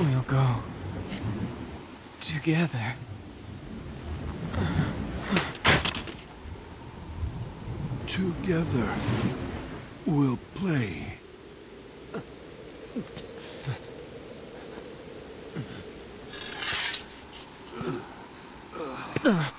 We'll go. Together. Together. We'll play. Ugh.